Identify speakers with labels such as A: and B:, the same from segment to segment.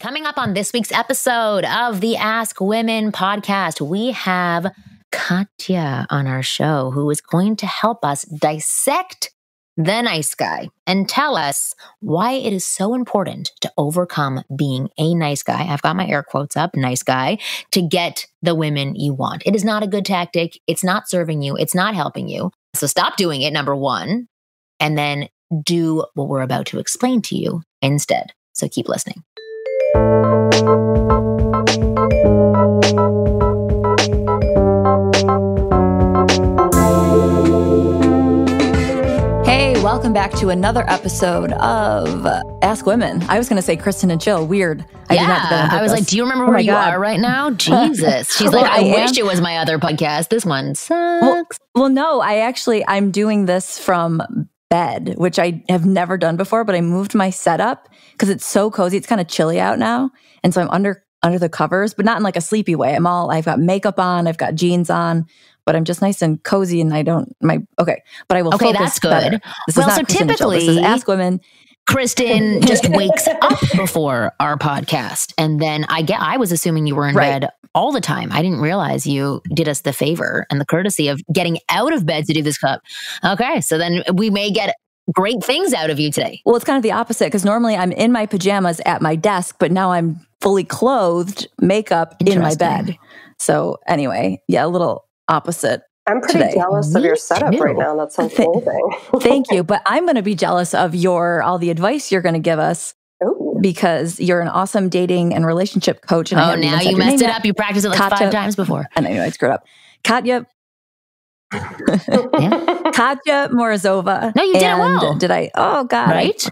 A: Coming up on this week's episode of the Ask Women podcast, we have Katya on our show who is going to help us dissect the nice guy and tell us why it is so important to overcome being a nice guy. I've got my air quotes up, nice guy, to get the women you want. It is not a good tactic. It's not serving you. It's not helping you. So stop doing it, number one, and then do what we're about to explain to you instead. So keep listening.
B: Hey, welcome back to another episode of Ask Women. I was going to say Kristen and Jill. Weird.
A: I yeah, I was like, "Do you remember oh where you God. are right now?" Jesus, she's well, like, "I, I wish it was my other podcast. This one sucks."
B: Well, well, no, I actually I'm doing this from bed, which I have never done before, but I moved my setup because it's so cozy. It's kind of chilly out now. And so I'm under under the covers, but not in like a sleepy way. I'm all I've got makeup on, I've got jeans on, but I'm just nice and cozy and I don't my okay. But I will
A: Okay, that's good. Better.
B: This well, is not so Kristen typically this is ask women.
A: Kristen just wakes up before our podcast. And then I get I was assuming you were in right. bed all the time. I didn't realize you did us the favor and the courtesy of getting out of bed to do this cup. Okay. So then we may get great things out of you today.
B: Well, it's kind of the opposite because normally I'm in my pajamas at my desk, but now I'm fully clothed, makeup in my bed. So, anyway, yeah, a little opposite.
C: I'm pretty
B: today.
C: jealous of your setup right now. That sounds amazing.
B: Thank you. But I'm going to be jealous of your all the advice you're going to give us Ooh. Because you're an awesome dating and relationship coach. And
A: oh, now you messed it up. You practiced it like Katya, five times before.
B: And I know I screwed up. Katya. yeah. Katya Morozova.
A: No, you did it well.
B: Did I? Oh God!
A: Right?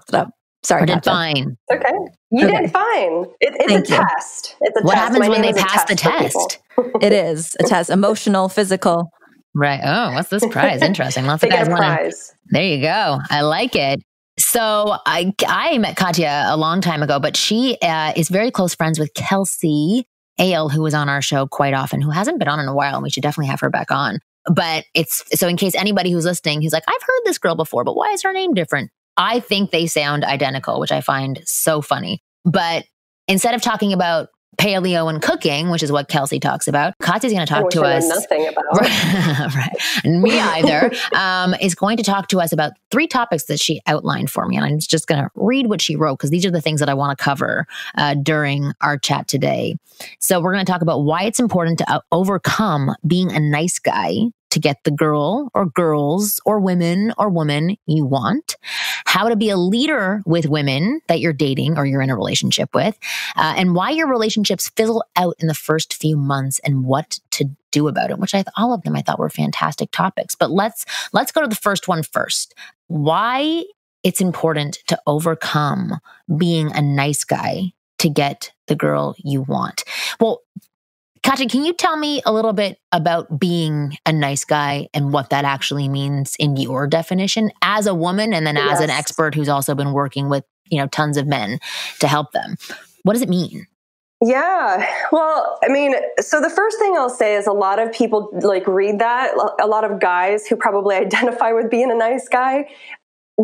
B: Sorry,
A: or did fine.
C: Okay, you okay. did fine. It, it's Thank a you. test. It's a
A: what
C: test.
A: happens My when they pass the test?
B: it is a test. Emotional, physical.
A: Right. Oh, what's this prize? Interesting. Lots of guys want There you go. I like it. So I I met Katya a long time ago, but she uh, is very close friends with Kelsey Ale, who was on our show quite often, who hasn't been on in a while, and we should definitely have her back on. But it's so in case anybody who's listening, who's like, I've heard this girl before, but why is her name different? I think they sound identical, which I find so funny. But instead of talking about paleo and cooking, which is what Kelsey talks about. Katya's going to talk to us.
C: Nothing about
A: right, me either. um, is going to talk to us about three topics that she outlined for me, and I'm just going to read what she wrote because these are the things that I want to cover uh, during our chat today. So we're going to talk about why it's important to uh, overcome being a nice guy to get the girl or girls or women or woman you want, how to be a leader with women that you're dating or you're in a relationship with, uh, and why your relationships fizzle out in the first few months and what to do about it, which I all of them I thought were fantastic topics. But let's let's go to the first one first. Why it's important to overcome being a nice guy to get the girl you want. Well, Katya, can you tell me a little bit about being a nice guy and what that actually means in your definition as a woman and then yes. as an expert who's also been working with, you know, tons of men to help them? What does it mean?
C: Yeah. Well, I mean, so the first thing I'll say is a lot of people like read that. A lot of guys who probably identify with being a nice guy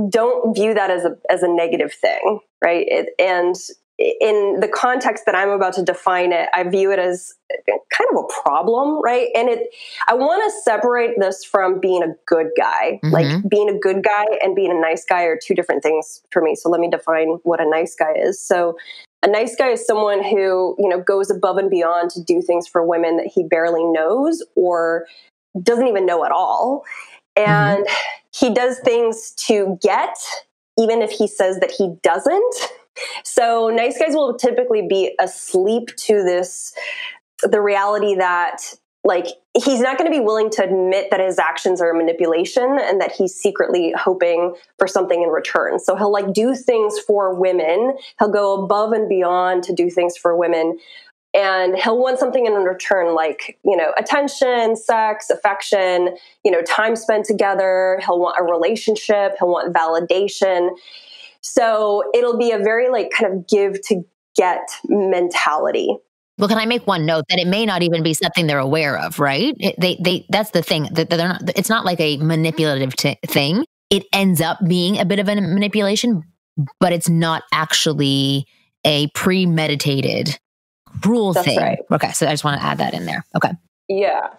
C: don't view that as a as a negative thing, right? It, and in the context that I'm about to define it, I view it as kind of a problem, right? And it, I want to separate this from being a good guy. Mm-hmm. Like being a good guy and being a nice guy are two different things for me. So let me define what a nice guy is. So a nice guy is someone who, you know, goes above and beyond to do things for women that he barely knows or doesn't even know at all. And mm-hmm. he does things to get, even if he says that he doesn't so nice guys will typically be asleep to this, the reality that like he's not going to be willing to admit that his actions are manipulation and that he's secretly hoping for something in return. So he'll like do things for women. He'll go above and beyond to do things for women. And he'll want something in return, like, you know, attention, sex, affection, you know, time spent together. He'll want a relationship. He'll want validation. So it'll be a very like kind of give to get mentality.
A: Well, can I make one note that it may not even be something they're aware of, right? It, they, they, that's the thing that they're not, it's not like a manipulative t- thing. It ends up being a bit of a manipulation, but it's not actually a premeditated cruel
C: That's
A: thing.
C: right.
A: Okay, so I just want to add that in there. Okay.
C: Yeah.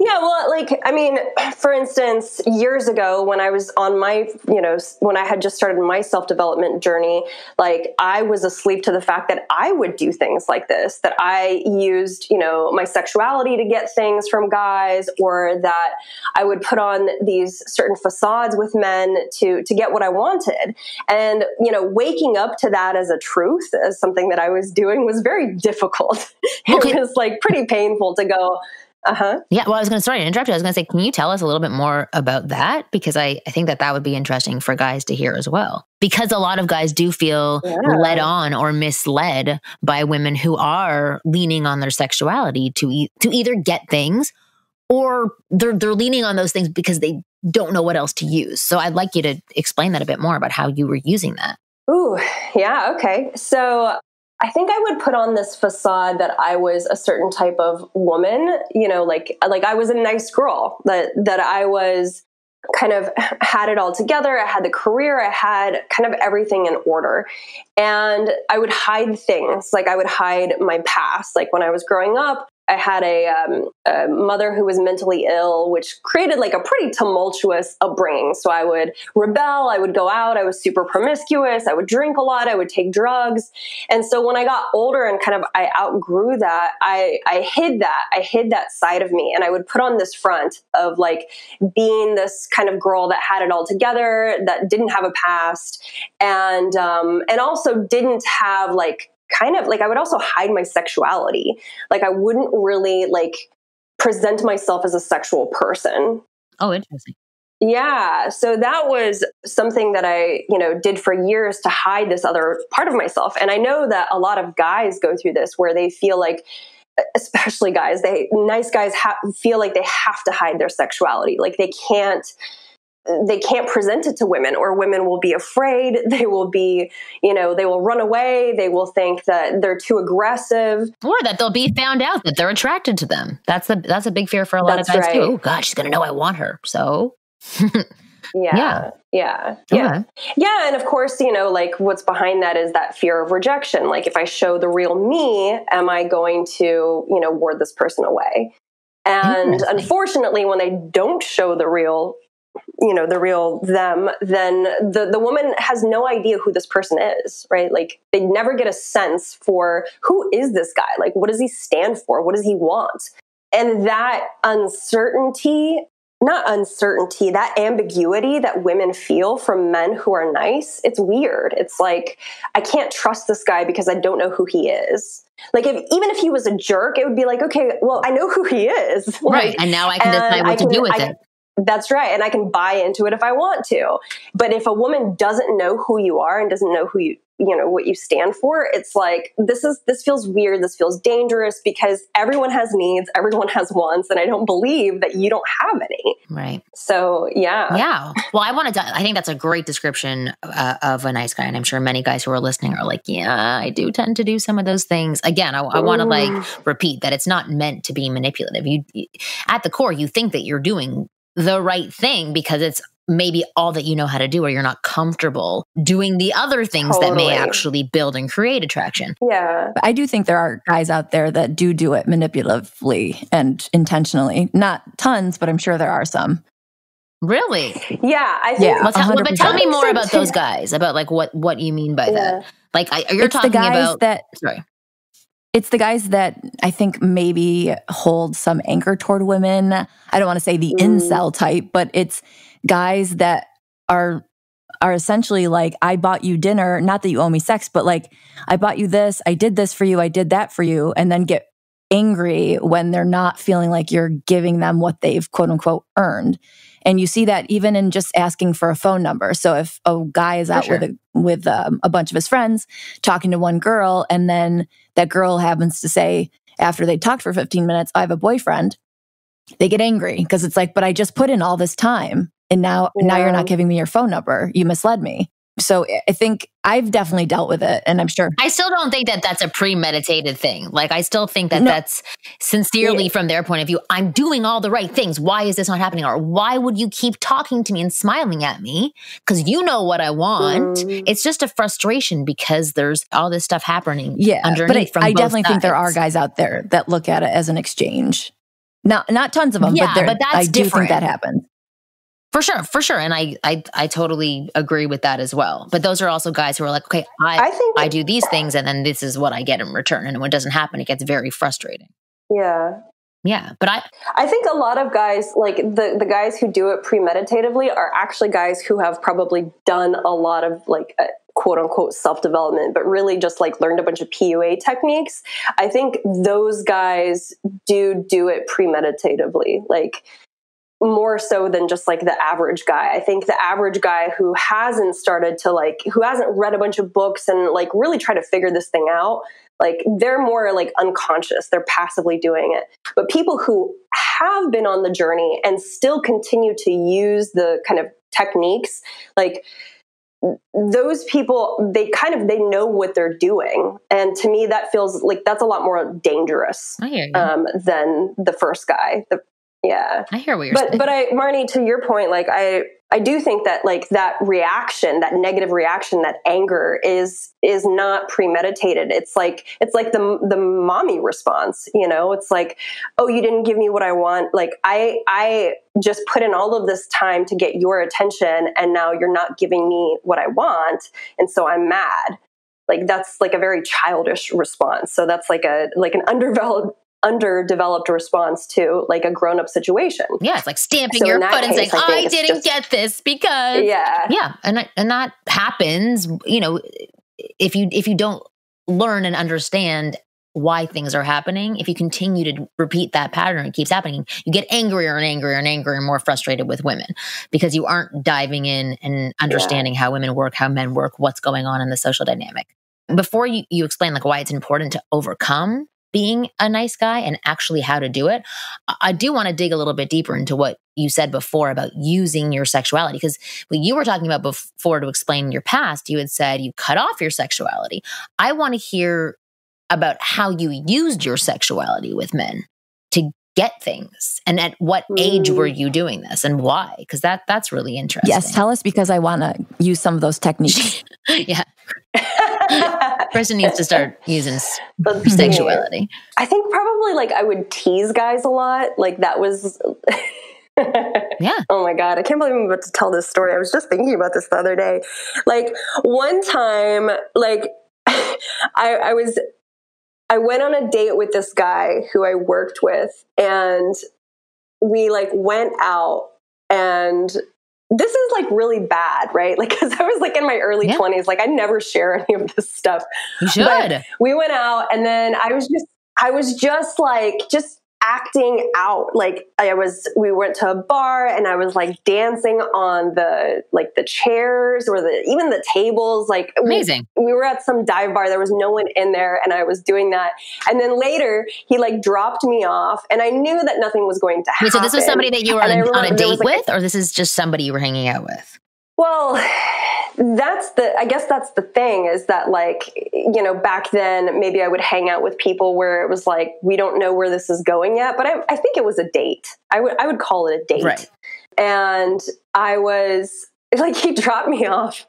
C: Yeah, well, like, I mean, for instance, years ago when I was on my, you know, when I had just started my self development journey, like, I was asleep to the fact that I would do things like this, that I used, you know, my sexuality to get things from guys, or that I would put on these certain facades with men to, to get what I wanted. And, you know, waking up to that as a truth, as something that I was doing, was very difficult.
A: Okay.
C: it was like pretty painful to go, uh huh.
A: Yeah, well, I was going to sorry to interrupt you. I was going to say, can you tell us a little bit more about that? Because I, I think that that would be interesting for guys to hear as well. Because a lot of guys do feel
C: Yeah.
A: led on or misled by women who are leaning on their sexuality to e- to either get things or they're they're leaning on those things because they don't know what else to use. So I'd like you to explain that a bit more about how you were using that.
C: Ooh, yeah, okay. So I think I would put on this facade that I was a certain type of woman, you know, like like I was a nice girl, that that I was kind of had it all together. I had the career, I had kind of everything in order. And I would hide things, like I would hide my past. Like when I was growing up, I had a, um, a mother who was mentally ill, which created like a pretty tumultuous upbringing. So I would rebel, I would go out, I was super promiscuous, I would drink a lot, I would take drugs. And so when I got older and kind of I outgrew that, I, I hid that. I hid that side of me and I would put on this front of like being this kind of girl that had it all together, that didn't have a past, and um, and also didn't have like kind of like I would also hide my sexuality. Like I wouldn't really like present myself as a sexual person.
A: Oh, interesting.
C: Yeah, so that was something that I, you know, did for years to hide this other part of myself. And I know that a lot of guys go through this where they feel like especially guys, they nice guys ha- feel like they have to hide their sexuality. Like they can't they can't present it to women or women will be afraid they will be you know they will run away they will think that they're too aggressive
A: Or that they'll be found out that they're attracted to them. That's a that's a big fear for a lot
C: That's
A: of guys too. Oh God, she's gonna know I want her. So
C: yeah
A: Yeah.
C: yeah yeah
A: okay.
C: yeah and of course you know like what's behind that is that fear of rejection like if i show the real me am i going to you know ward this person away and unfortunately when they don't show the real you know the real them then the the woman has no idea who this person is right? Like they never get a sense for who is this guy? Like what does he stand for? What does he want? And that uncertainty not uncertainty that ambiguity that women feel from men who are nice it's weird. It's like i can't trust this guy because i don't know who he is. Like if even if he was a jerk it would be like okay well i know who he is.
A: Right.
C: Like,
A: And now I can decide what
C: I
A: to
C: can-
A: do with
C: I-
A: it.
C: That's right. And I can buy into it if I want to. But if a woman doesn't know who you are and doesn't know who you, you know, what you stand for, it's like, this is, this feels weird. This feels dangerous because everyone has needs, everyone has wants. And I don't believe that you don't have any.
A: Right.
C: So yeah.
A: Yeah. Well, I wanted to, I think that's a great description uh, of a nice guy. And I'm sure many guys who are listening are like, yeah, I do tend to do some of those things. Again, I, I want to like repeat that it's not meant to be manipulative. You, at the core, you think that you're doing the right thing because it's maybe all that you know how to do or you're not comfortable doing the other things that may actually build and create attraction.
C: Yeah.
B: I do think there are guys out there that do do it manipulatively and intentionally. Not tons, but I'm sure there are some.
A: Really?
C: Yeah. I think,
B: Yeah.
A: Well, tell, well, but tell me more about those guys, about like what what you mean by
C: Yeah.
A: that. Like I, you're
B: it's the
A: talking
B: guys
A: about
B: that
A: sorry.
B: It's the guys that I think maybe hold some anchor toward women. I don't want to say the
C: Mm.
B: incel type, but it's guys that are are essentially like I bought you dinner, not that you owe me sex, but like I bought you this, I did this for you, I did that for you, and then get angry when they're not feeling like you're giving them what they've quote unquote earned. And you see that even in just asking for a phone number. So if a guy is out
A: sure.
B: with a with um, a bunch of his friends talking to one girl, and then that girl happens to say after they talked for 15 minutes, "I have a boyfriend," they get angry because it's like, "But I just put in all this time, and now now you're not giving me your phone number. You misled me." So I think I've definitely dealt with it, and I'm sure.
A: I still don't think that that's a premeditated thing. Like, I still think that no. that's sincerely yeah. from their point of view. I'm doing all the right things. Why is this not happening? Or why would you keep talking to me and smiling at me? Because you know what I want. Mm. It's just a frustration because there's all this stuff happening.
B: Yeah, underneath. But I, I definitely sides. think there are guys out there that look at it as an exchange. Not not tons of them,
A: yeah,
B: but,
A: but that's
B: I
A: do
B: different. think that happens.
A: For sure, for sure, and I, I, I totally agree with that as well. But those are also guys who are like, okay, I, I think I do these things, and then this is what I get in return. And when it doesn't happen, it gets very frustrating.
C: Yeah,
A: yeah, but I,
C: I think a lot of guys, like the the guys who do it premeditatively, are actually guys who have probably done a lot of like. Uh, quote unquote self development, but really just like learned a bunch of PUA techniques. I think those guys do do it premeditatively. Like more so than just like the average guy. I think the average guy who hasn't started to like, who hasn't read a bunch of books and like really try to figure this thing out, like they're more like unconscious. They're passively doing it. But people who have been on the journey and still continue to use the kind of techniques, like, those people they kind of they know what they're doing and to me that feels like that's a lot more dangerous um, than the first guy the yeah.
A: I hear what you're
C: but,
A: saying.
C: But I, Marni, to your point, like I, I do think that like that reaction, that negative reaction, that anger is is not premeditated. It's like it's like the the mommy response. You know, it's like, oh, you didn't give me what I want. Like I I just put in all of this time to get your attention, and now you're not giving me what I want, and so I'm mad. Like that's like a very childish response. So that's like a like an underdeveloped underdeveloped response to like a grown up situation.
A: Yeah, it's like stamping so your foot case, and saying, "I, I didn't just, get this because."
C: Yeah,
A: yeah, and and that happens. You know, if you if you don't learn and understand why things are happening, if you continue to repeat that pattern, it keeps happening. You get angrier and angrier and angrier and more frustrated with women because you aren't diving in and understanding yeah. how women work, how men work, what's going on in the social dynamic. Before you, you explain like why it's important to overcome being a nice guy and actually how to do it, I do want to dig a little bit deeper into what you said before about using your sexuality. Because what you were talking about before to explain your past, you had said you cut off your sexuality. I want to hear about how you used your sexuality with men to get things and at what age were mm. you doing this and why because that that's really interesting
B: yes tell us because i want to use some of those techniques
A: yeah person needs to start using sexuality
C: i think probably like i would tease guys a lot like that was
A: yeah.
C: Oh my God. I can't believe I'm about to tell this story. I was just thinking about this the other day. Like, one time, like, I, I was I went on a date with this guy who I worked with and we like went out and this is like really bad, right? Like, cause I was like in my early yeah. 20s, like I never share any of this stuff.
A: You should. But
C: we went out and then I was just, I was just like, just acting out. Like i was we went to a bar and i was like dancing on the like the chairs or the even the tables. Like
A: amazing.
C: we, we were at some dive bar. There was no one in there and i was doing that. And then later he like dropped me off and i knew that nothing was going to happen Wait,
A: so this was somebody that you were on, on, a date like, with or this is just somebody you were hanging out with
C: well, that's the, I guess that's the thing is that, like, you know, back then maybe I would hang out with people where it was like, we don't know where this is going yet, but I, I think it was a date. I would, I would call it a date.
A: Right.
C: And I was, like he dropped me off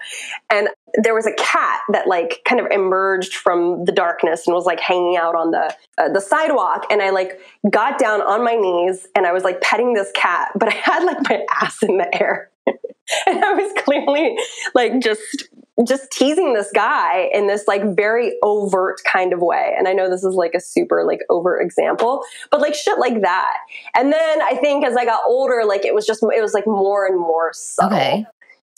C: and there was a cat that like kind of emerged from the darkness and was like hanging out on the uh, the sidewalk and i like got down on my knees and i was like petting this cat but i had like my ass in the air and I was clearly like just just teasing this guy in this like very overt kind of way. And I know this is like a super like overt example, but like shit like that. And then I think as I got older, like it was just it was like more and more subtle. Okay.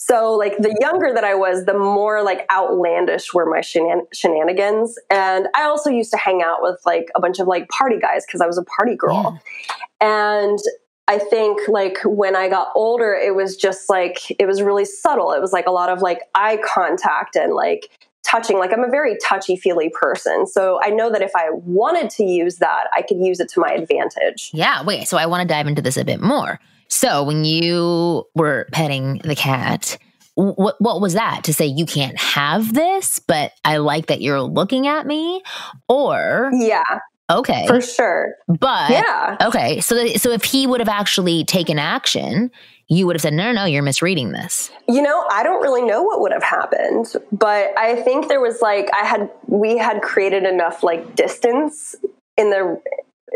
C: So like the younger that I was, the more like outlandish were my shenan- shenanigans. And I also used to hang out with like a bunch of like party guys because I was a party girl. Yeah. And I think like when I got older, it was just like, it was really subtle. It was like a lot of like eye contact and like touching. Like I'm a very touchy feely person. So I know that if I wanted to use that, I could use it to my advantage.
A: Yeah. Wait. So I want to dive into this a bit more. So when you were petting the cat, what what was that to say you can't have this, but I like that you're looking at me, or
C: yeah,
A: okay,
C: for sure,
A: but
C: yeah,
A: okay. So that, so if he would have actually taken action, you would have said, no, no, no, you're misreading this.
C: You know, I don't really know what would have happened, but I think there was like I had we had created enough like distance in the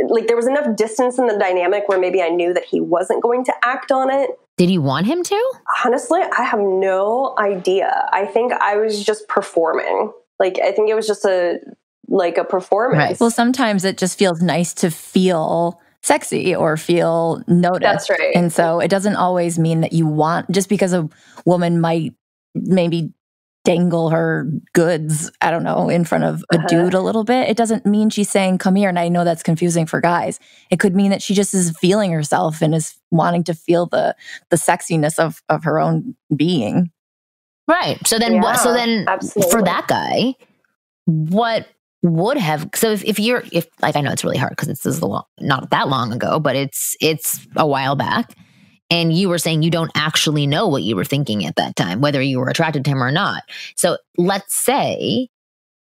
C: like there was enough distance in the dynamic where maybe I knew that he wasn't going to act on it.
A: Did you want him to?
C: Honestly, I have no idea. I think I was just performing. Like I think it was just a like a performance. Right.
B: Well, sometimes it just feels nice to feel sexy or feel noticed.
C: That's right.
B: And so it doesn't always mean that you want just because a woman might maybe dangle her goods, I don't know, in front of a uh-huh. dude a little bit, it doesn't mean she's saying, come here. And I know that's confusing for guys. It could mean that she just is feeling herself and is wanting to feel the the sexiness of of her own being.
A: Right. So then yeah, what so then absolutely. for that guy, what would have so if, if you're if like I know it's really hard because this long, not that long ago, but it's it's a while back and you were saying you don't actually know what you were thinking at that time, whether you were attracted to him or not. So let's say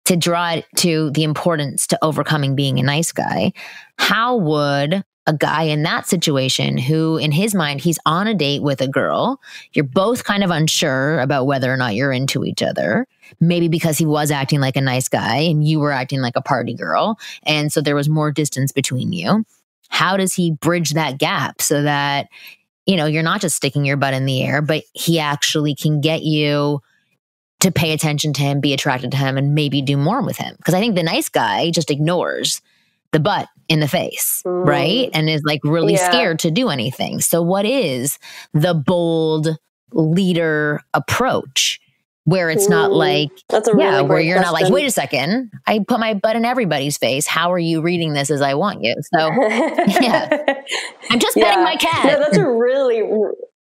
A: to draw it to the importance to overcoming being a nice guy, how would a guy in that situation who, in his mind, he's on a date with a girl, you're both kind of unsure about whether or not you're into each other, maybe because he was acting like a nice guy and you were acting like a party girl. And so there was more distance between you. How does he bridge that gap so that you know, you're not just sticking your butt in the air, but he actually can get you to pay attention to him, be attracted to him, and maybe do more with him. Because I think the nice guy just ignores the butt in the face, mm. right? And is like really yeah. scared to do anything. So, what is the bold leader approach? Where it's not like
C: that's a really yeah,
A: where you're
C: question.
A: not like, wait a second, I put my butt in everybody's face. How are you reading this as I want you? So yeah, I'm just yeah. petting my cat.
C: Yeah, that's a really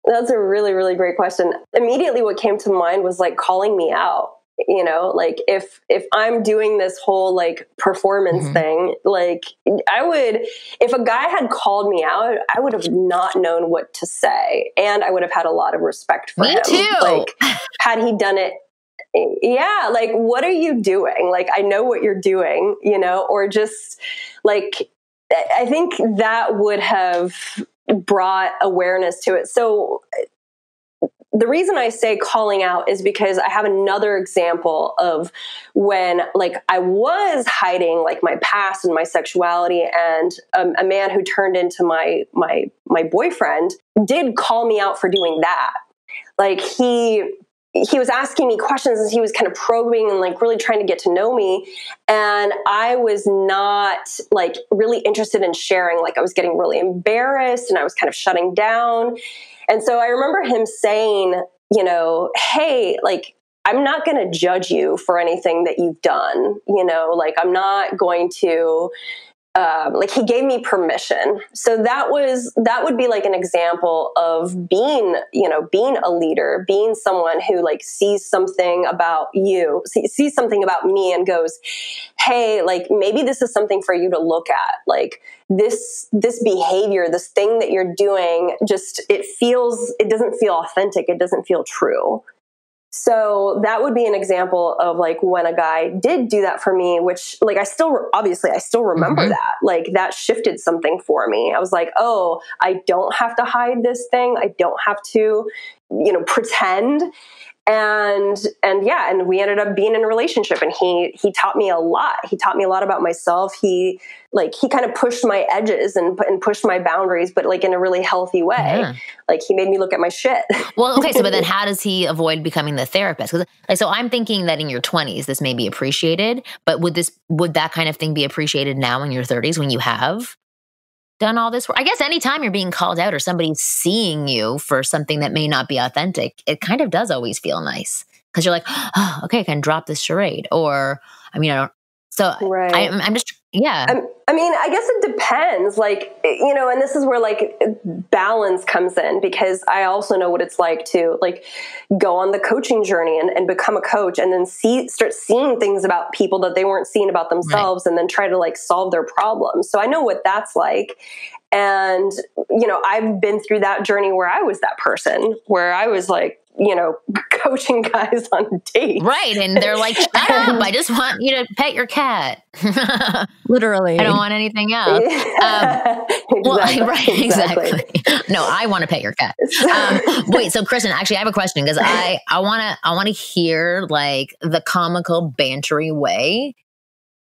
C: that's a really really great question. Immediately, what came to mind was like calling me out you know like if if i'm doing this whole like performance mm-hmm. thing like i would if a guy had called me out i would have not known what to say and i would have had a lot of respect for
A: me
C: him
A: too.
C: like had he done it yeah like what are you doing like i know what you're doing you know or just like i think that would have brought awareness to it so the reason I say calling out is because I have another example of when like I was hiding like my past and my sexuality and um, a man who turned into my my my boyfriend did call me out for doing that. Like he he was asking me questions and he was kind of probing and like really trying to get to know me. And i was not like really interested in sharing. Like i was getting really embarrassed and i was kind of shutting down. And so I remember him saying, you know, hey, like, I'm not going to judge you for anything that you've done. You know, like, I'm not going to, um, like he gave me permission. So that was that would be like an example of being you know being a leader being someone who like sees something about you see, sees something about me and goes hey like maybe this is something for you to look at. Like this this behavior this thing that you're doing just it feels it doesn't feel authentic. It doesn't feel true so that would be an example of like when a guy did do that for me, which like I still obviously I still remember mm-hmm. that. Like that shifted something for me. I was like, "Oh, I don't have to hide this thing. I don't have to, you know, pretend." And and yeah and we ended up being in a relationship and he he taught me a lot. He taught me a lot about myself. He like he kind of pushed my edges and and pushed my boundaries but like in a really healthy way. Like he made me look at my shit.
A: Well okay so but then how does he avoid becoming the therapist? Because like so i'm thinking that in your 20s this may be appreciated but would this would that kind of thing be appreciated now in your 30s when you have done all this work. I guess anytime you're being called out or somebody's seeing you for something that may not be authentic, it kind of does always feel nice because you're like, oh, okay, I can drop this charade. Or, I mean, I don't, so right. I, I'm just, yeah.
C: I'm, I mean, I guess it depends. Like, you know, and this is where like balance comes in because I also know what it's like to like go on the coaching journey and, and become a coach and then see, start seeing things about people that they weren't seeing about themselves right. and then try to like solve their problems. So I know what that's like. And, you know, I've been through that journey where I was that person where I was like, you know, coaching guys on dates.
A: Right. And they're like, shut up. I just want you to pet your cat.
B: Literally.
A: I don't want anything else. Um,
C: exactly.
A: well, right, exactly. no, I want to pet your cat. Um, wait, so Kristen, actually, I have a question because I I want to I want to hear like the comical, bantery way.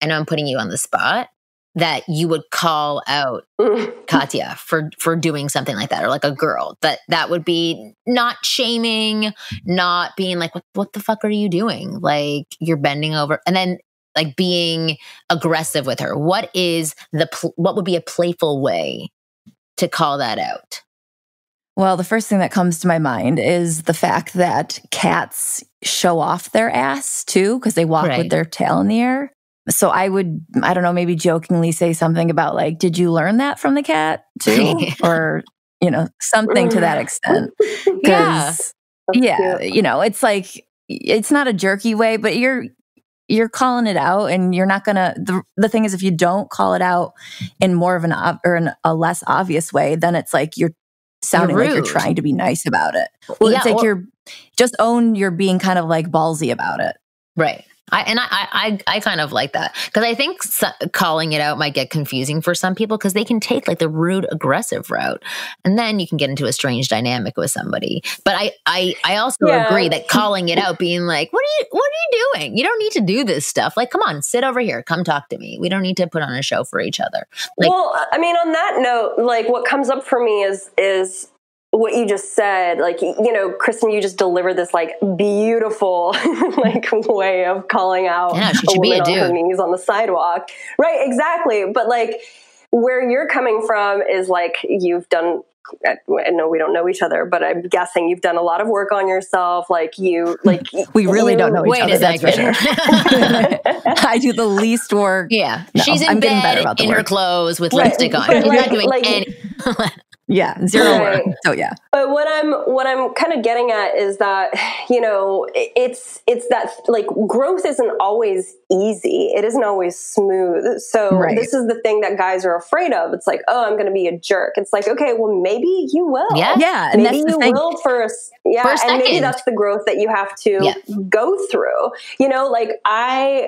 A: I know I'm putting you on the spot that you would call out Katya for for doing something like that or like a girl that that would be not shaming not being like what what the fuck are you doing like you're bending over and then like being aggressive with her what is the pl- what would be a playful way to call that out
B: Well, the first thing that comes to my mind is the fact that cats show off their ass too because they walk
A: Right.
B: with their tail in the air. So I would, I don't know, maybe jokingly say something about like, did you learn that from the cat too? or, you know, something to that extent.
A: Yeah.
B: 'Cause, yeah, you know, it's like, it's not a jerky way, but you're, you're calling it out and you're not gonna the, the thing is if you don't call it out in more of an or in a less obvious way then it's like you're sounding like you're trying to be nice about it well
A: Yeah,
B: it's like
A: or-
B: you're just own you're being kind of like ballsy about it
A: Right. I, and I, I, I kind of like that because I think so, calling it out might get confusing for some people because they can take like the rude, aggressive route, and then you can get into a strange dynamic with somebody. But I, I, I also
C: Yeah.
A: agree that calling it out, being like, "What are you, what are you doing? You don't need to do this stuff. Like, come on, sit over here, come talk to me. We don't need to put on a show for each other." Like,
C: well, I mean, on that note, like what comes up for me is is what you just said. Like you know, Kristen, you just delivered this like beautiful like way of calling out
A: Yeah, she
C: a
A: should be
C: woman
A: a
C: on her knees on the sidewalk. Right? Exactly. But like where you're coming from is like you've done. I know we don't know each other, but I'm guessing you've done a lot of work on yourself. Like you, like
B: we really
C: you-
B: don't know each
A: wait
B: other
A: a
B: that's for sure i do the least work
A: yeah,
B: No,
A: she's in
B: I'm getting better
A: bed
B: about the
A: in her clothes with
C: Right.
A: lipstick on.
C: But
A: She's
C: like-
A: not doing
C: like-
A: any.
B: Yeah zero work
C: Right.
B: so yeah
C: But what I'm what I'm kind of getting at is that you know it's it's that like growth isn't always easy. It isn't always smooth. So
B: Right.
C: this is the thing that guys are afraid of. It's like, oh, I'm going to be a jerk. It's like, okay, well, maybe you will.
A: Yeah.
B: yeah and
C: Maybe
B: that's the
C: you
B: thing
C: will for a, s- yeah,
A: For a
C: and maybe that's the growth that you have to
A: Yeah.
C: go through. You know, like I,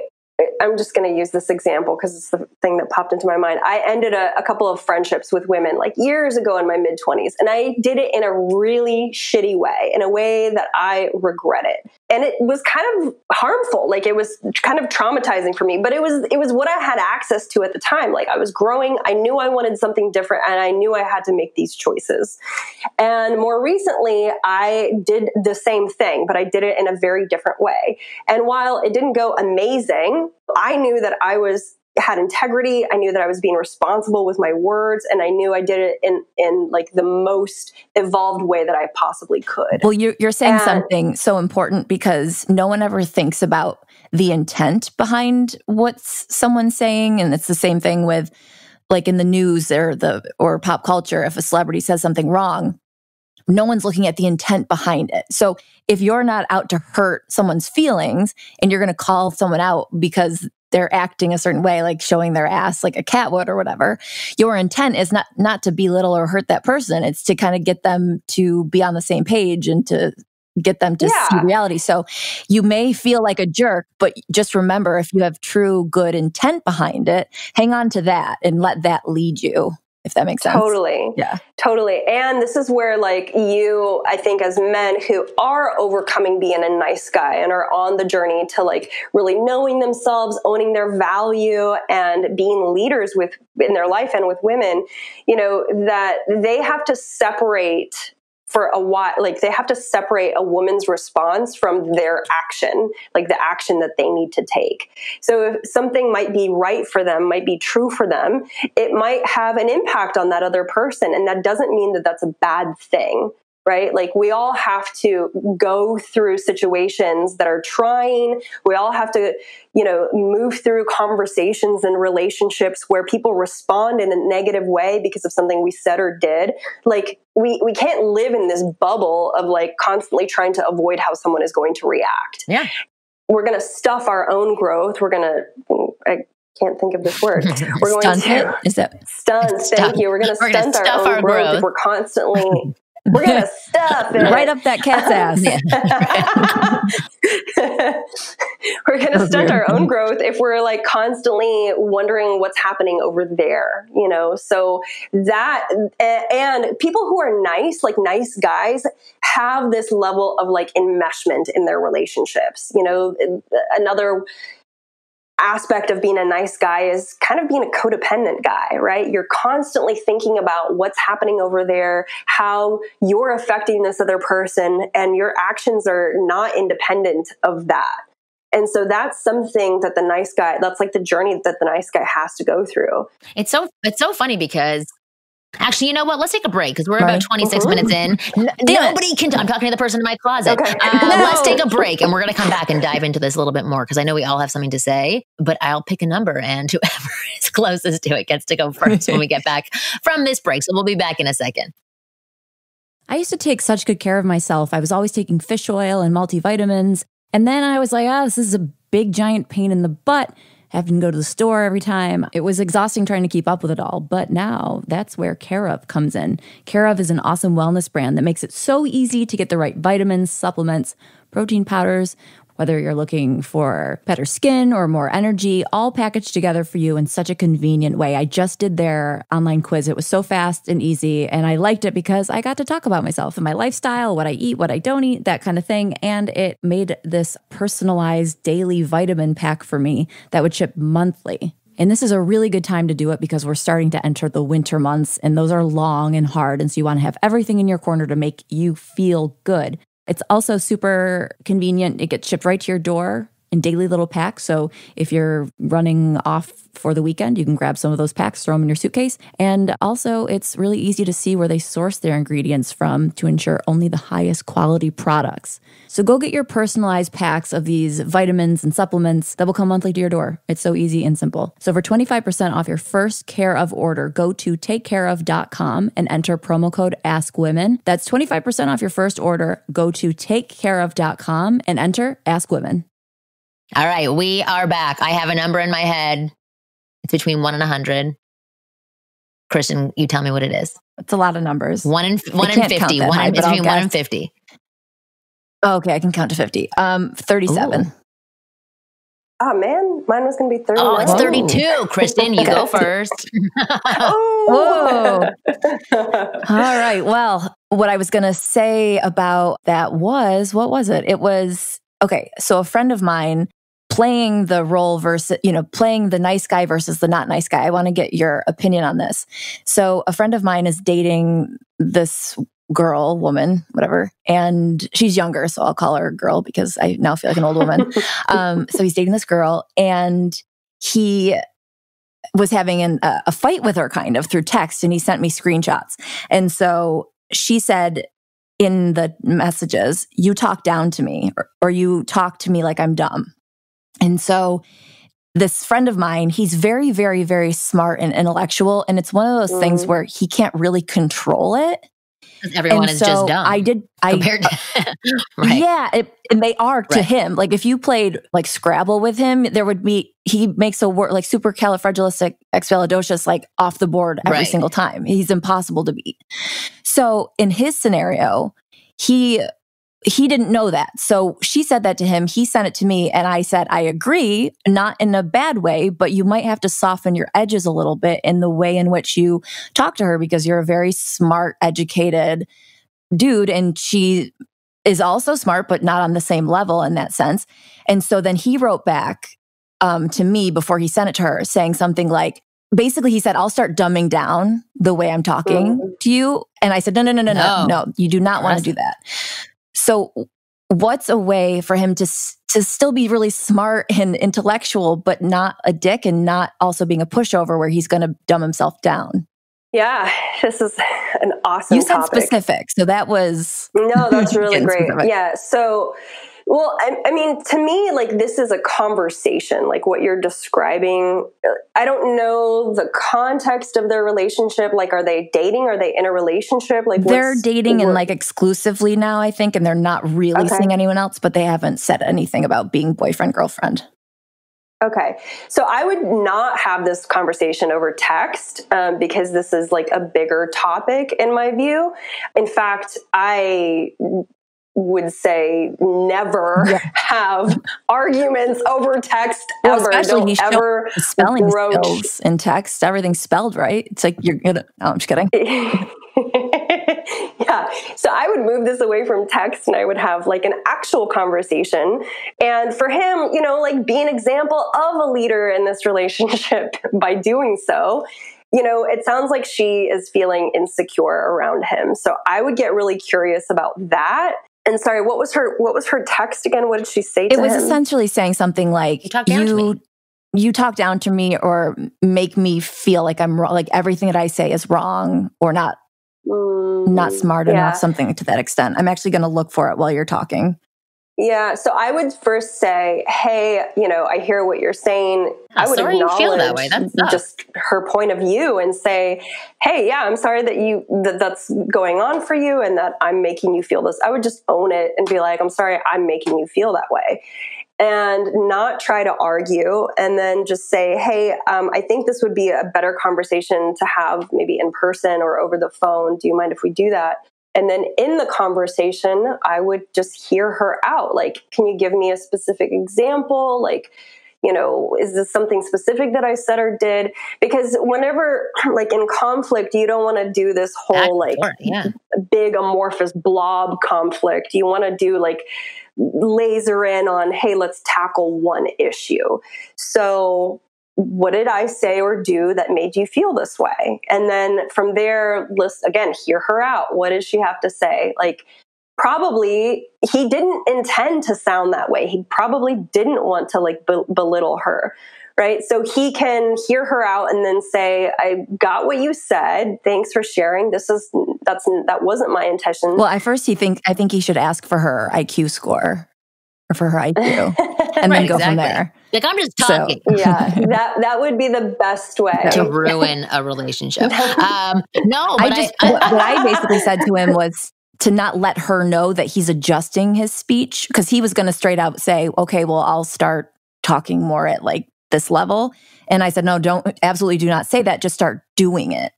C: I'm just going to use this example because it's the thing that popped into my mind. I ended a, a couple of friendships with women like years ago in my mid 20s, and I did it in a really shitty way, in a way that I regret it. And it was kind of harmful. Like it was kind of traumatizing for me, but it was it was what I had access to at the time. Like I was growing, I knew I wanted something different, and I knew I had to make these choices. And more recently, I did the same thing, but I did it in a very different way. And while it didn't go amazing, I knew that I was had integrity. I knew that I was being responsible with my words, and I knew I did it in in like the most evolved way that I possibly could.
B: Well, you're, you're saying
C: And-
B: something so important because no one ever thinks about the intent behind what's someone's saying. And it's the same thing with like in the news or the or pop culture. If a celebrity says something wrong, no one's looking at the intent behind it. So if you're not out to hurt someone's feelings and you're going to call someone out because they're acting a certain way, like showing their ass like a cat would or whatever, your intent is not not to belittle or hurt that person. It's to kind of get them to be on the same page and to get them to see reality. So you may feel like a jerk, but just remember if you have true good intent behind it, hang on to that and let that lead you, if that makes sense.
C: Totally.
B: Yeah.
C: Totally. And this is where, like, you, I think, as men who are overcoming being a nice guy and are on the journey to, like, really knowing themselves, owning their value, and being leaders with in their life and with women, you know, that they have to separate for a while like they have to separate a woman's response from their action like the action that they need to take. So if something might be right for them might be true for them it might have an impact on that other person and that doesn't mean that that's a bad thing right? Like we all have to go through situations that are trying. We all have to you know move through conversations and relationships where people respond in a negative way because of something we said or did. Like we we can't live in this bubble of like constantly trying to avoid how someone is going to react.
A: Yeah.
C: we're going to stuff our own growth. We're going to i can't think of this word. We're going
B: Stunt
C: to
B: it? Is that
C: stunt. Thank you. We're going to stunt our
A: stuff
C: own
A: our
C: growth,
A: growth.
C: if we're constantly we're gonna stuff it
B: right up that cat's ass.
C: we're gonna stunt our own growth if we're like constantly wondering what's happening over there, you know. So that and people who are nice, like nice guys, have this level of like enmeshment in their relationships. You know, another aspect of being a nice guy is kind of being a codependent guy, right? You're constantly thinking about what's happening over there, how you're affecting this other person, and your actions are not independent of that. And so that's something that the nice guy, that's like the journey that the nice guy has to go through.
A: It's so it's so funny because Actually, you know what? Let's take a break because we're right. about 26 mm-hmm. minutes in. Nobody can. T- I'm talking to the person in my closet. Okay. Uh, no. Let's take a break and we're going to come back and dive into this a little bit more because I know we all have something to say, but I'll pick a number and whoever is closest to it gets to go first when we get back from this break. So we'll be back in a second.
B: I used to take such good care of myself. I was always taking fish oil and multivitamins. And then I was like, oh, this is a big giant pain in the butt having to go to the store every time. It was exhausting trying to keep up with it all. But now that's where Care of comes in. Care of is an awesome wellness brand that makes it so easy to get the right vitamins, supplements, protein powders, whether you're looking for better skin or more energy, all packaged together for you in such a convenient way. I just did their online quiz. It was so fast and easy. And I liked it because I got to talk about myself and my lifestyle, what I eat, what I don't eat, that kind of thing. And it made this personalized daily vitamin pack for me that would ship monthly. And this is a really good time to do it because we're starting to enter the winter months and those are long and hard. And so you want to have everything in your corner to make you feel good. It's also super convenient. It gets shipped right to your door in daily little packs. So if you're running off for the weekend, you can grab some of those packs, throw them in your suitcase. And also, it's really easy to see where they source their ingredients from to ensure only the highest quality products. So go get your personalized packs of these vitamins and supplements that will come monthly to your door. It's so easy and simple. So for 25% off your first care of order, go to takecareof.com and enter promo code AskWomen. That's 25% off your first order. Go to takecareof.com and enter AskWomen.
A: All right, we are back. I have a number in my head. It's between one and a hundred. Kristen, you tell me what it is.
B: It's a lot of numbers.
A: One in one in fifty. One high, in, between one and fifty.
B: Oh, okay, I can count to fifty. Um, thirty-seven. Ooh.
C: Oh man, mine was going to be 30.
A: Oh, it's 32. Kristen, you go first.
B: oh. All right. Well, what I was going to say about that was what was it? It was okay. So a friend of mine playing the role versus, you know, playing the nice guy versus the not nice guy. I want to get your opinion on this. So a friend of mine is dating this girl, woman, whatever, and she's younger. So I'll call her girl because I now feel like an old woman. um, so he's dating this girl and he was having an, uh, a fight with her kind of through text and he sent me screenshots. And so she said, in the messages, you talk down to me or, or, you talk to me like I'm dumb. And so this friend of mine, he's very, very, very smart and intellectual. And it's one of those mm. things where he can't really control it.
A: Everyone and is so just dumb.
B: I did. I compared to, right. Yeah, it, and they are to right. him. Like if you played like Scrabble with him, there would be he makes a word like supercalifragilisticexpialidocious like off the board every right. single time. He's impossible to beat. So in his scenario, he he didn't know that. So she said that to him. He sent it to me. And I said, I agree, not in a bad way, but you might have to soften your edges a little bit in the way in which you talk to her because you're a very smart, educated dude. And she is also smart, but not on the same level in that sense. And so then he wrote back um, to me before he sent it to her saying something like, basically he said i'll start dumbing down the way i'm talking mm-hmm. to you and i said no no no no no no, no you do not want to do that so what's a way for him to to still be really smart and intellectual but not a dick and not also being a pushover where he's going to dumb himself down
C: yeah this is an awesome
B: you said
C: topic.
B: specific so that was
C: no that's really great specific. yeah so well, I, I, mean, to me, like this is a conversation, like what you're describing. I don't know the context of their relationship. Like, are they dating? Are they in a relationship? Like,
B: they're dating and like exclusively now, I think, and they're not really okay. seeing anyone else, but they haven't said anything about being boyfriend, girlfriend.
C: Okay. So I would not have this conversation over text um, because this is like a bigger topic in my view. In fact, I would say never yeah. have arguments over text well, ever.
B: Especially Don't ever spelling broach. skills in text. Everything's spelled right. It's like you're gonna. Oh, I'm just kidding.
C: yeah. So I would move this away from text and I would have like an actual conversation. And for him, you know, like be an example of a leader in this relationship by doing so. You know, it sounds like she is feeling insecure around him. So I would get really curious about that. And sorry, what was her what was her text again? What did she say
B: It was
C: him?
B: essentially saying something like you, you you talk down to me or make me feel like I'm wrong, like everything that I say is wrong or not mm, not smart yeah. enough, something to that extent. I'm actually going to look for it while you're talking.
C: Yeah, so I would first say, "Hey, you know, I hear what you're saying.
A: I'm
C: I would
A: sorry
C: acknowledge
A: you feel that way. That's
C: just her point of view and say, "Hey, yeah, I'm sorry that you that that's going on for you and that I'm making you feel this." I would just own it and be like, "I'm sorry, I'm making you feel that way." and not try to argue and then just say hey um, i think this would be a better conversation to have maybe in person or over the phone do you mind if we do that and then in the conversation i would just hear her out like can you give me a specific example like you know is this something specific that i said or did because whenever like in conflict you don't want to do this whole like
A: yeah.
C: big amorphous blob conflict you want to do like laser in on, hey, let's tackle one issue. So, what did I say or do that made you feel this way? And then from there, list again, hear her out. What does she have to say? Like, probably he didn't intend to sound that way. He probably didn't want to like be- belittle her right? So he can hear her out and then say, "I got what you said. Thanks for sharing. This is that's that wasn't my intention."
B: Well, at first he think I think he should ask for her IQ score or for her IQ, and right, then go exactly. from there.
A: Like I'm just talking.
C: So, yeah, that that would be the best way
A: to ruin a relationship. Um, no,
B: I just I, I, what I basically said to him was to not let her know that he's adjusting his speech because he was going to straight out say, "Okay, well, I'll start talking more at like this level. And I said, no, don't absolutely do not say that. Just start doing it.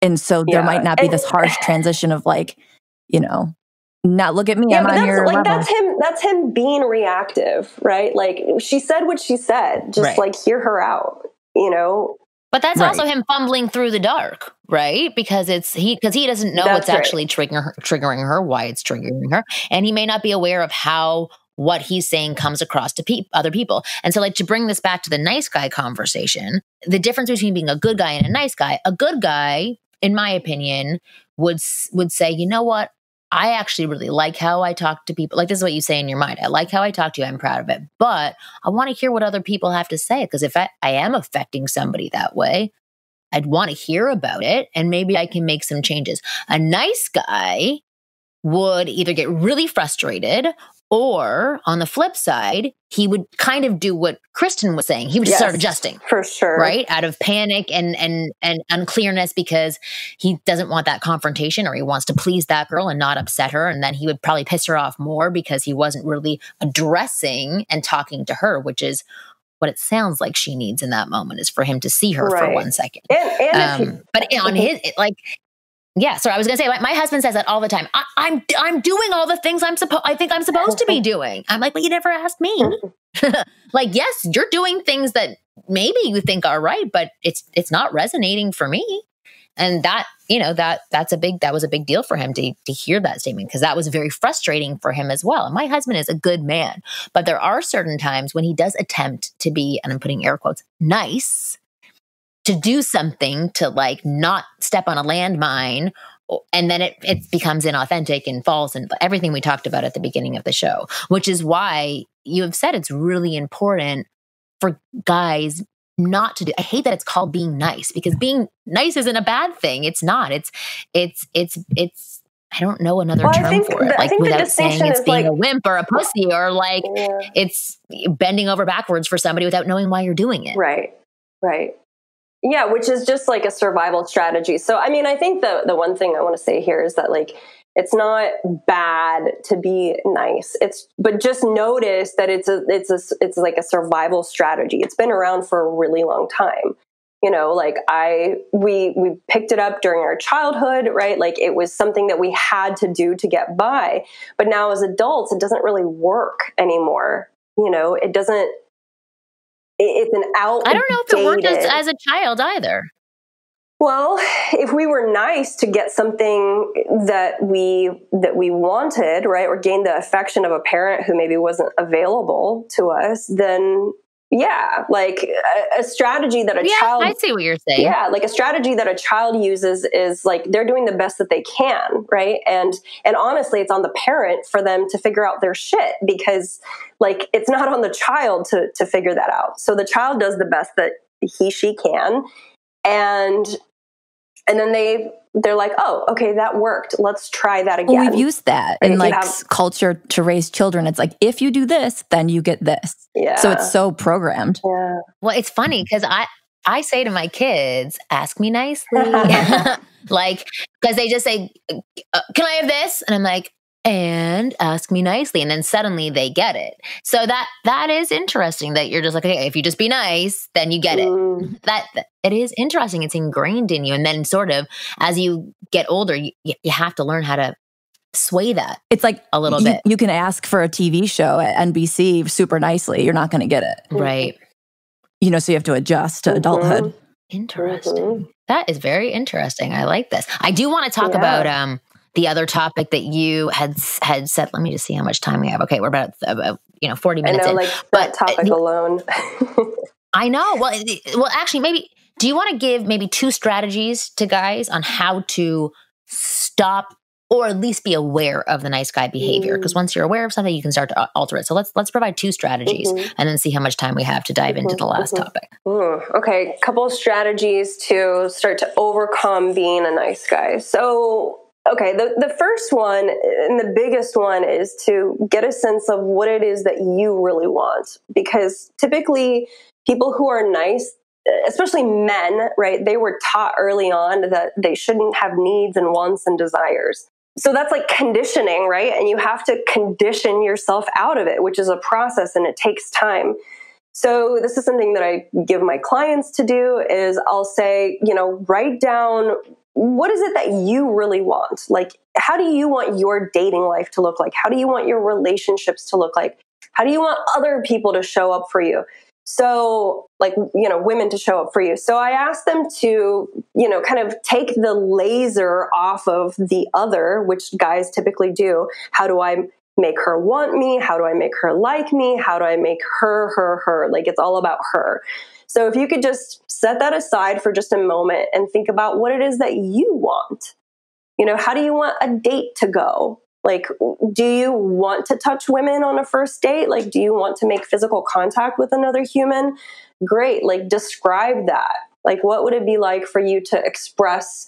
B: And so yeah. there might not be this harsh transition of like, you know, not look at me. Yeah, I'm on your
C: like
B: level.
C: that's him. That's him being reactive, right? Like she said what she said. Just right. like hear her out, you know.
A: But that's right. also him fumbling through the dark, right? Because it's he because he doesn't know that's what's right. actually triggering her, triggering her, why it's triggering her, and he may not be aware of how what he's saying comes across to pe- other people. And so, like, to bring this back to the nice guy conversation, the difference between being a good guy and a nice guy, a good guy, in my opinion, would would say, you know what? I actually really like how I talk to people. Like this is what you say in your mind. I like how I talk to you. I'm proud of it. But I want to hear what other people have to say because if I, I am affecting somebody that way, I'd want to hear about it and maybe I can make some changes. A nice guy would either get really frustrated or on the flip side, he would kind of do what Kristen was saying. He would yes, start adjusting.
C: For sure.
A: Right? Out of panic and and and unclearness because he doesn't want that confrontation or he wants to please that girl and not upset her. And then he would probably piss her off more because he wasn't really addressing and talking to her, which is what it sounds like she needs in that moment is for him to see her right. for one second.
C: And, and um,
A: but on his like yeah, so I was gonna say, like, my husband says that all the time. I, am I'm, I'm doing all the things I'm supposed. I think I'm supposed to be doing. I'm like, but you never asked me. like, yes, you're doing things that maybe you think are right, but it's it's not resonating for me. And that you know that that's a big that was a big deal for him to to hear that statement because that was very frustrating for him as well. And my husband is a good man, but there are certain times when he does attempt to be, and I'm putting air quotes, nice to do something to like not step on a landmine and then it, it becomes inauthentic and false and everything we talked about at the beginning of the show which is why you have said it's really important for guys not to do i hate that it's called being nice because being nice isn't a bad thing it's not it's it's it's it's I don't know another well, term for it. Like without saying it's being like, a wimp or a pussy or like yeah. it's bending over backwards for somebody without knowing why you're doing it.
C: Right. Right. Yeah, which is just like a survival strategy. So, I mean, I think the the one thing I want to say here is that like It's not bad to be nice. It's but just notice that it's a it's a it's like a survival strategy. It's been around for a really long time. You know, like I we we picked it up during our childhood, right? Like it was something that we had to do to get by. But now as adults, it doesn't really work anymore. You know, it doesn't it's an out.
A: I don't know if it worked as, as a child either.
C: Well, if we were nice to get something that we that we wanted, right, or gain the affection of a parent who maybe wasn't available to us, then yeah, like a, a strategy that a
A: yeah,
C: child
A: I see what you're saying.
C: Yeah, like a strategy that a child uses is like they're doing the best that they can, right? And and honestly, it's on the parent for them to figure out their shit because like it's not on the child to to figure that out. So the child does the best that he she can and and then they they're like, oh, okay, that worked. Let's try that again.
B: Well, we've used that in like have, culture to raise children. It's like if you do this, then you get this.
C: Yeah.
B: So it's so programmed.
C: Yeah.
A: Well, it's funny because I I say to my kids, ask me nicely, like because they just say, uh, "Can I have this?" And I'm like, and ask me nicely and then suddenly they get it. So that that is interesting that you're just like okay if you just be nice then you get it. Mm. that, that, it is interesting. It's ingrained in you and then sort of as you get older you, you have to learn how to sway that
B: it's like
A: a little
B: you,
A: bit.
B: you can ask for a tv show at nbc super nicely. You're not going to get it.
A: Right.
B: You know so you have to adjust to mm-hmm. adulthood.
A: Interesting. Mm-hmm. that is very interesting. I like this. I do want to talk yeah. about um the other topic that you had had said. Let me just see how much time we have. Okay, we're about, about you know forty minutes.
C: I know,
A: in.
C: like but, that topic uh, alone.
A: I know. Well, well, actually, maybe. Do you want to give maybe two strategies to guys on how to stop or at least be aware of the nice guy behavior because mm. once you're aware of something you can start to alter it so let's let's provide two strategies mm-hmm. and then see how much time we have to dive into the last mm-hmm. topic
C: Ooh, okay couple strategies to start to overcome being a nice guy so Okay, the, the first one and the biggest one is to get a sense of what it is that you really want. Because typically, people who are nice, especially men, right, they were taught early on that they shouldn't have needs and wants and desires. So that's like conditioning, right? And you have to condition yourself out of it, which is a process and it takes time. So this is something that I give my clients to do is I'll say, you know, write down what is it that you really want? Like, how do you want your dating life to look like? How do you want your relationships to look like? How do you want other people to show up for you? So, like, you know, women to show up for you. So I asked them to, you know, kind of take the laser off of the other, which guys typically do. How do I make her want me? How do I make her like me? How do I make her, her, her? Like, it's all about her. So if you could just set that aside for just a moment and think about what it is that you want. You know, how do you want a date to go? Like, do you want to touch women on a first date? Like, do you want to make physical contact with another human? Great. Like, describe that. Like, what would it be like for you to express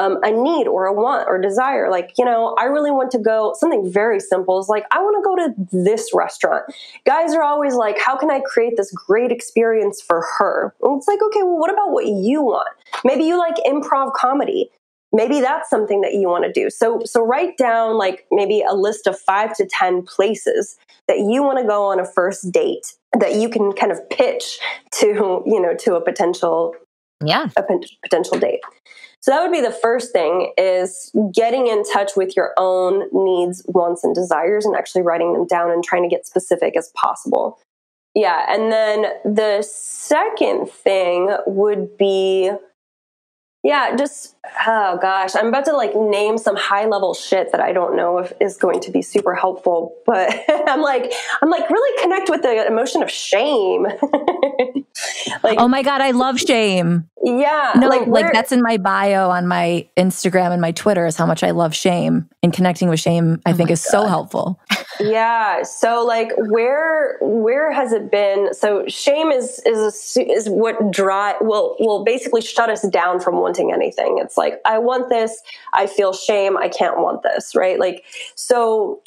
C: um, a need or a want or desire. Like, you know, I really want to go, something very simple is like, I want to go to this restaurant. Guys are always like, how can I create this great experience for her? And it's like, okay, well, what about what you want? Maybe you like improv comedy. Maybe that's something that you want to do. So, so write down like maybe a list of five to 10 places that you want to go on a first date that you can kind of pitch to, you know, to a potential,
A: yeah,
C: a potential date. So that would be the first thing is getting in touch with your own needs, wants, and desires and actually writing them down and trying to get specific as possible. Yeah. And then the second thing would be yeah, just oh gosh, I'm about to like name some high level shit that I don't know if is going to be super helpful, but I'm like I'm like really connect with the emotion of shame.
B: like Oh my god, I love shame.
C: Yeah.
B: No, like, like that's in my bio on my Instagram and my Twitter is how much I love shame and connecting with shame I oh think is god. so helpful.
C: Yeah. So like where where has it been? So shame is is a, is what drive will will basically shut us down from wanting anything. It's like, I want this. I feel shame. I can't want this, right? Like, so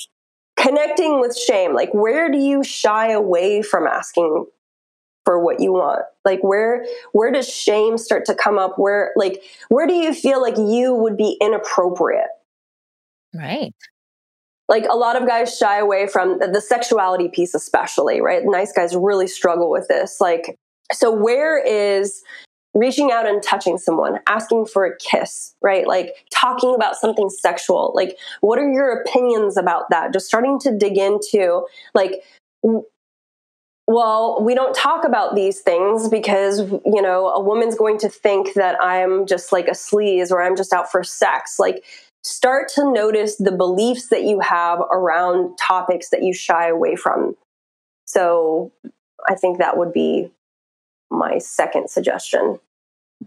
C: connecting with shame, like, where do you shy away from asking for what you want like where where does shame start to come up where like where do you feel like you would be inappropriate
A: Right.
C: Like a lot of guys shy away from the sexuality piece, especially, right? Nice guys really struggle with this. Like, so where is reaching out and touching someone, asking for a kiss, right? Like talking about something sexual. Like, what are your opinions about that? Just starting to dig into, like, well, we don't talk about these things because, you know, a woman's going to think that I'm just like a sleaze or I'm just out for sex. Like, start to notice the beliefs that you have around topics that you shy away from. So, I think that would be my second suggestion.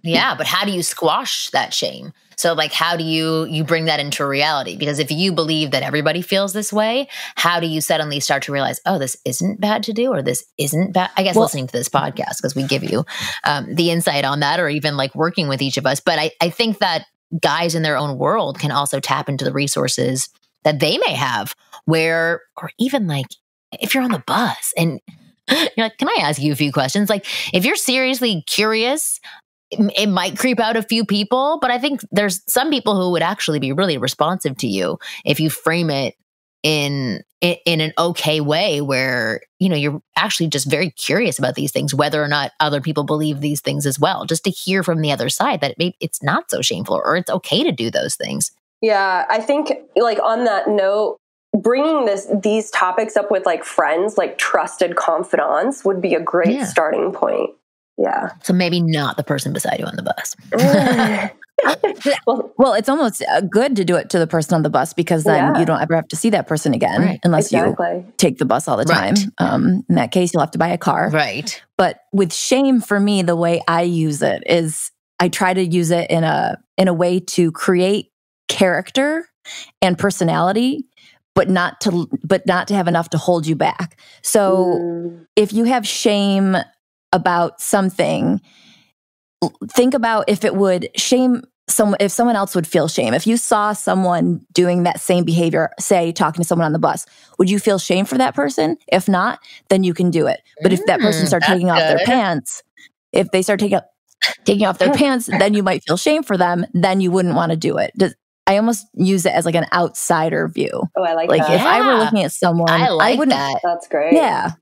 A: Yeah, but how do you squash that shame? So like how do you you bring that into reality? Because if you believe that everybody feels this way, how do you suddenly start to realize, oh, this isn't bad to do or this isn't bad? I guess well, listening to this podcast because we give you um, the insight on that or even like working with each of us. But I, I think that guys in their own world can also tap into the resources that they may have where or even like if you're on the bus and you're like, can I ask you a few questions? Like, if you're seriously curious it might creep out a few people, but I think there's some people who would actually be really responsive to you if you frame it in in an okay way where you know you're actually just very curious about these things whether or not other people believe these things as well just to hear from the other side that it it's not so shameful or it's okay to do those things
C: yeah i think like on that note bringing this these topics up with like friends like trusted confidants would be a great yeah. starting point yeah.
A: So maybe not the person beside you on the bus.
B: well, well, it's almost uh, good to do it to the person on the bus because then yeah. you don't ever have to see that person again right. unless exactly. you take the bus all the time. Right. Um, in that case, you'll have to buy a car.
A: Right.
B: But with shame, for me, the way I use it is I try to use it in a in a way to create character and personality but not to but not to have enough to hold you back. So mm. if you have shame about something, think about if it would shame some if someone else would feel shame. If you saw someone doing that same behavior, say talking to someone on the bus, would you feel shame for that person? If not, then you can do it. But if that person mm, starts taking good. off their pants, if they start taking taking off their pants, then you might feel shame for them. Then you wouldn't want to do it. Does, I almost use it as like an outsider view.
C: Oh, I like,
B: like
C: that.
B: if yeah. I were looking at someone, I, like I wouldn't.
A: That.
C: That's great.
B: Yeah,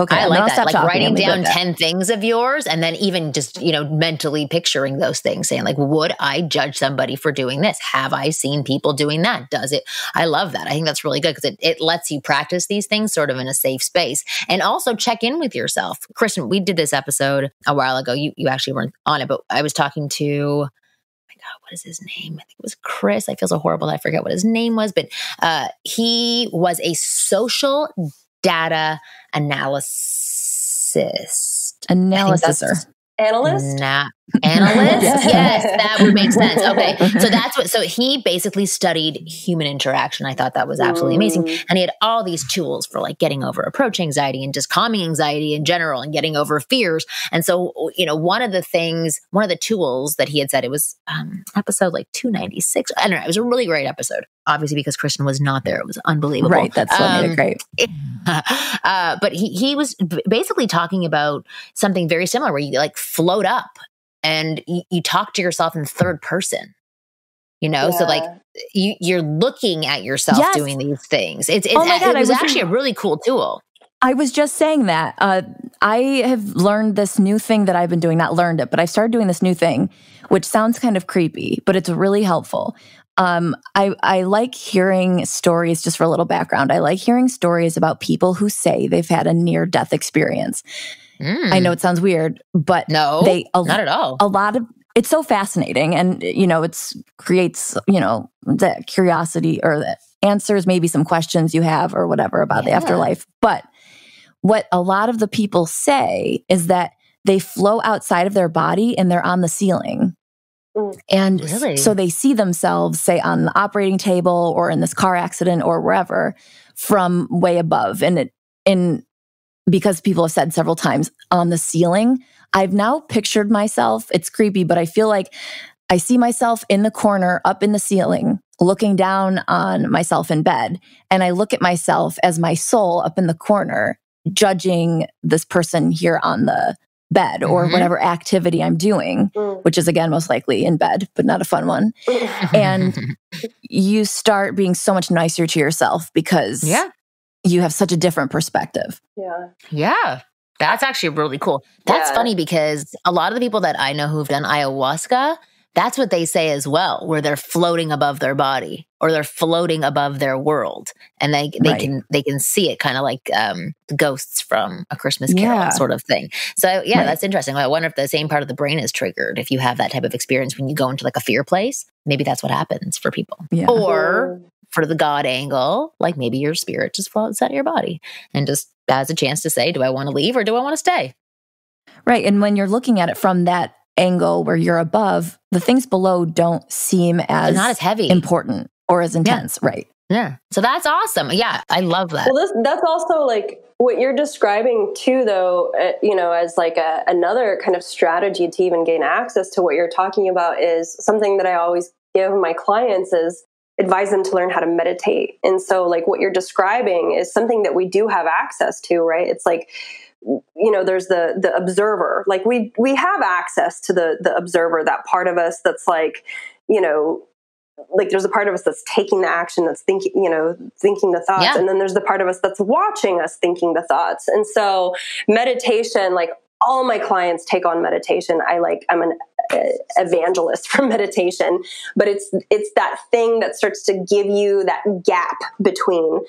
B: Okay.
A: I like that. Like writing down 10 things of yours and then even just, you know, mentally picturing those things, saying, like, would I judge somebody for doing this? Have I seen people doing that? Does it? I love that. I think that's really good because it, it lets you practice these things sort of in a safe space and also check in with yourself. Kristen, we did this episode a while ago. You, you actually weren't on it, but I was talking to my God, what is his name? I think it was Chris. I feel so horrible. I forget what his name was, but uh, he was a social data analysis.
B: Analysis.
C: analyst
A: analyst yes that would make sense okay so that's what so he basically studied human interaction i thought that was absolutely amazing mm. and he had all these tools for like getting over approach anxiety and just calming anxiety in general and getting over fears and so you know one of the things one of the tools that he had said it was um episode like 296 i don't know it was a really great episode obviously because Kristen was not there. It was unbelievable.
B: Right. That's what um, made it great.
A: Uh, but he, he was basically talking about something very similar where you like float up and you, you talk to yourself in third person. You know, yeah. so like you, you're looking at yourself yes. doing these things. It's, it's oh my God, it was, was actually a really cool tool.
B: I was just saying that. Uh, I have learned this new thing that I've been doing, not learned it, but I started doing this new thing, which sounds kind of creepy, but it's really helpful. Um, I, I like hearing stories, just for a little background. I like hearing stories about people who say they've had a near death experience. Mm. I know it sounds weird, but
A: no, they a, not at all.
B: A lot of it's so fascinating, and you know, it's creates you know the curiosity or the answers maybe some questions you have or whatever about yeah. the afterlife. But what a lot of the people say is that they flow outside of their body and they're on the ceiling. Mm. And really? so they see themselves, say, on the operating table or in this car accident or wherever from way above. And it, in, because people have said several times on the ceiling, I've now pictured myself. It's creepy, but I feel like I see myself in the corner up in the ceiling, looking down on myself in bed. And I look at myself as my soul up in the corner, judging this person here on the bed or
A: Mhm.
B: whatever activity I'm doing,
C: Mm.
B: which is again most likely in bed, but not a fun one. And you start being so much nicer to yourself because
A: yeah.
B: You have such a different perspective.
C: yeah.
A: Yeah. That's actually really cool. That's
C: Yeah.
A: funny because a lot of the people that I know who've done ayahuasca, that's what they say as well, where they're floating above their body or they're floating above their world. And they they
B: Right.
A: can they can see it kind of like um ghosts from a Christmas carol
B: Yeah.
A: sort of thing. So yeah,
B: Right.
A: that's interesting. I wonder if the same part of the brain is triggered if you have that type of experience when you go into like a fear place. Maybe that's what happens for people.
B: Yeah.
A: Or for the God angle, like maybe your spirit just floats out of your body and just has a chance to say, do I want to leave or do I want to stay?
B: Right. And when you're looking at it from that angle where you're above, the things below don't seem
A: They're
B: as
A: not as heavy.
B: important or as intense. Right.
A: yeah. So that's awesome. Yeah. I love that.
C: Well, this, that's also like what you're describing too, though. Uh, you know, as like a, another kind of strategy to even gain access to what you're talking about is something that I always give my clients is advise them to learn how to meditate. And so, like what you're describing is something that we do have access to, right? It's like you know there's the the observer like we we have access to the the observer that part of us that's like you know like there's a part of us that's taking the action that's thinking you know thinking the thoughts
A: Yeah.
C: and then there's the part of us that's watching us thinking the thoughts and so meditation like all my clients take on meditation. I like i'm an uh, evangelist for meditation but it's it's that thing that starts to give you that gap between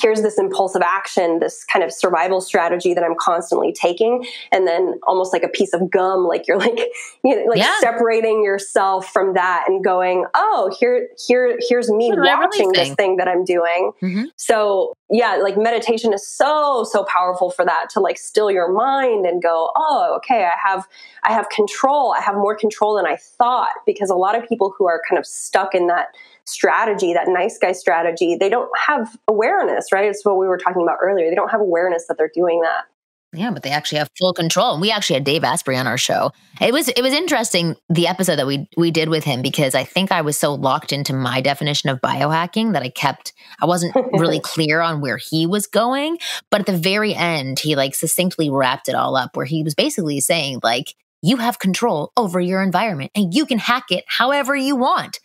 C: here's this impulsive action, this kind of survival strategy that I'm constantly taking, and then almost like a piece of gum, like you're like, you know, like
A: Yeah.
C: separating yourself from that and going, oh, here, here, here's me
A: I really
C: watching this thing that I'm doing.
A: Mhm.
C: So yeah, like meditation is so so powerful for that to like still your mind and go, oh, okay, I have I have control. I have more control than I thought because a lot of people who are kind of stuck in that strategy, that nice guy strategy, they don't have awareness, right? It's what we were talking about earlier. They don't have awareness that they're doing that.
A: Yeah, but they actually have full control. And we actually had Dave Asprey on our show. It was it was interesting the episode that we we did with him because I think I was so locked into my definition of biohacking that I kept I wasn't really clear on where he was going. But at the very end, he like succinctly wrapped it all up where he was basically saying like you have control over your environment and you can hack it however you want.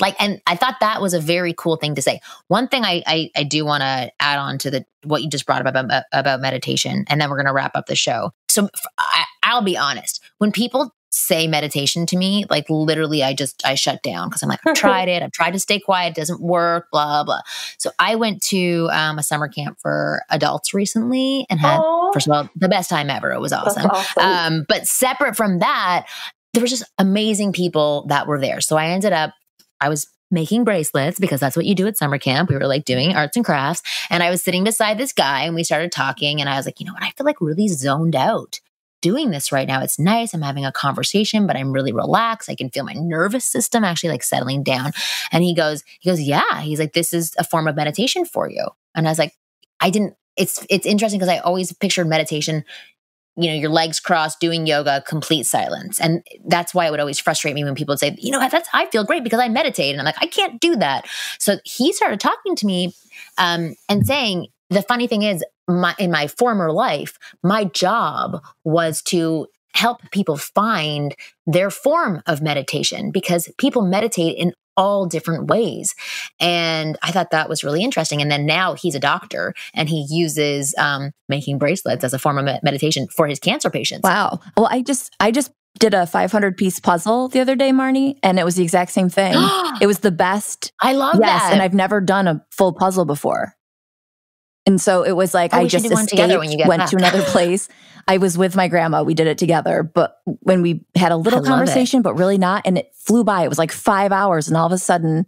A: Like, and I thought that was a very cool thing to say. One thing I I, I do want to add on to the what you just brought up about about meditation, and then we're gonna wrap up the show. So I, I'll be honest. When people say meditation to me, like literally, I just I shut down because I'm like, I've tried it. I've tried to stay quiet. It doesn't work. Blah blah. So I went to um, a summer camp for adults recently and had
C: Aw,
A: first of all the best time ever. It was awesome.
C: awesome.
A: Um, but separate from that, there was just amazing people that were there. So I ended up, I was making bracelets because that's what you do at summer camp. We were like doing arts and crafts. And I was sitting beside this guy and we started talking. And I was like, you know what? I feel like really zoned out doing this right now. It's nice. I'm having a conversation, but I'm really relaxed. I can feel my nervous system actually like settling down. And he goes, he goes, yeah. He's like, this is a form of meditation for you. And I was like, I didn't, it's, it's interesting because I always pictured meditation you know, your legs crossed, doing yoga, complete silence. And that's why it would always frustrate me when people would say, you know, that's I feel great because I meditate. And I'm like, I can't do that. So he started talking to me um, and saying, the funny thing is, my in my former life, my job was to help people find their form of meditation because people meditate in all different ways. And I thought that was really interesting. And then now he's a doctor and he uses um, making bracelets as a form of me- meditation for his cancer patients.
B: Wow. Well, I just I just did a 500 piece puzzle the other day, Marni, and it was the exact same thing. it was the best.
A: I love
B: yes,
A: that.
B: and I've never done a full puzzle before. And so it was like
A: Oh,
B: I just
A: together
B: escaped,
A: when you get
B: went
A: back.
B: to another place. I was with my grandma. We did it together, but when we had a little
A: I
B: conversation, but really not, and it flew by. It was like five hours, and all of a sudden,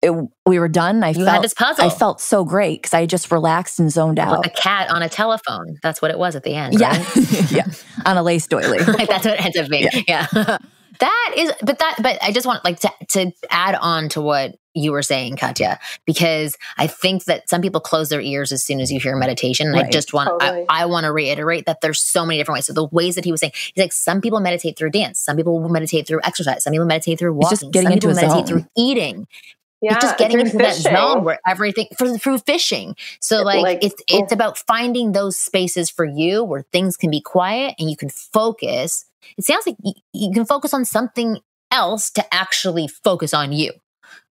B: it, we were done. I
A: you
B: felt
A: had this puzzle.
B: I felt so great because I just relaxed and zoned out.
A: like a cat on a telephone. That's what it was at the end.
B: yeah,
A: right?
B: yeah, on a lace doily.
A: like that's what it ends up being. Yeah. That is, but that, but I just want like to, to add on to what you were saying, Katya, because I think that some people close their ears as soon as you hear meditation. And I just want,
C: Totally.
A: I, I want to reiterate that there's so many different ways. So the ways that he was saying, he's like, some people meditate through dance, some people will meditate through exercise, some people meditate through
B: It's
A: walking,
B: just getting
A: some
B: into
A: people meditate
B: zone.
A: through eating. Yeah, just getting into fishing. that zone where everything for through fishing. So like, like it's it's yeah. about finding those spaces for you where things can be quiet and you can focus. It sounds like you, you can focus on something else to actually focus on you.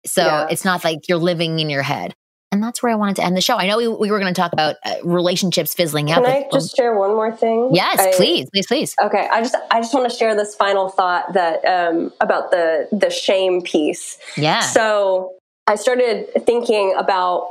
A: So yeah. it's not like you're living in your head. And that's where I wanted to end the show. I know we, we were going to talk about uh, relationships fizzling out.
C: Can I just share one more thing?
A: Yes, I, please, please, please.
C: Okay, I just I just want to share this final thought that um, about the the shame piece.
A: Yeah.
C: So I started thinking about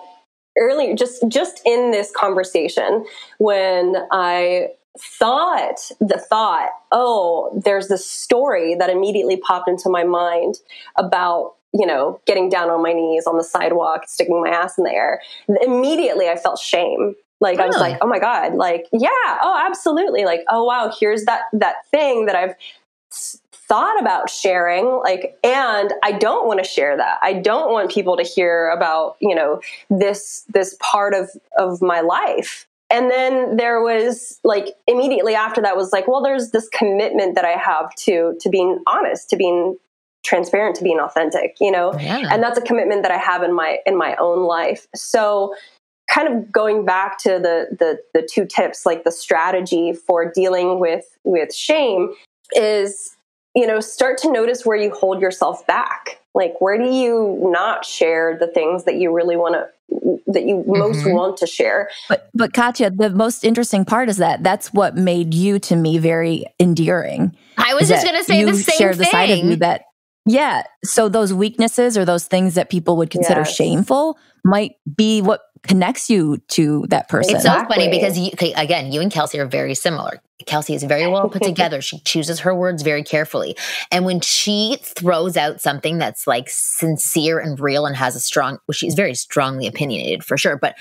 C: earlier, just just in this conversation when I thought the thought, oh, there's this story that immediately popped into my mind about you know, getting down on my knees on the sidewalk, sticking my ass in the air. Immediately I felt shame. Like really? I was like, oh my God, like, yeah, oh, absolutely. Like, oh wow, here's that that thing that I've thought about sharing like and i don't want to share that i don't want people to hear about you know this this part of of my life and then there was like immediately after that was like well there's this commitment that i have to to being honest to being transparent to being authentic you know? Yeah. and that's a commitment that i have in my in my own life. So kind of going back to the the the two tips like the strategy for dealing with with shame is you know start to notice where you hold yourself back like where do you not share the things that you really want to that you most mm-hmm. want to share
B: but but katya the most interesting part is that that's what made you to me very endearing
A: i was just going to say the same
B: share
A: thing.
B: the side of you that yeah. So those weaknesses or those things that people would consider yes. shameful might be what connects you to that person.
A: It's so funny because you, okay, again, you and Kelsey are very similar. Kelsey is very well put together. She chooses her words very carefully. And when she throws out something that's like sincere and real and has a strong, well, she's very strongly opinionated for sure, but